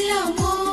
只要我。